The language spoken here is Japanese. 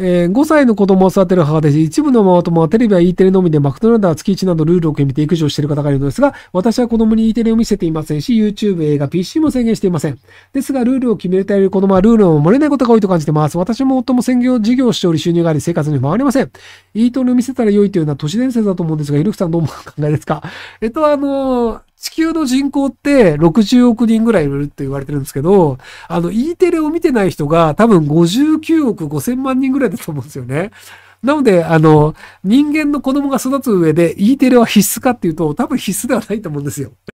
えー、5歳の子供を育てる母です。一部のママ友はテレビや E テレのみでマクドナルドは月1などルールを決めて育児をしている方がいるのですが、私は子供に E テレを見せていませんし、YouTube、映画、PC も制限していません。ですが、ルールを決めている子供はルールを守れないことが多いと感じています。私も夫も専業事業をしており収入があり生活に回りません。E テレを見せたら良いというのは都市伝説だと思うんですが、イルクさんどうも考えですか？えっと、あのー地球の人口って60億人ぐらいいるって言われてるんですけど、あの、E テレを見てない人が多分59億5千万人ぐらいだと思うんですよね。なので、あの、人間の子供が育つ上で E テレは必須かっていうと、多分必須ではないと思うんですよ。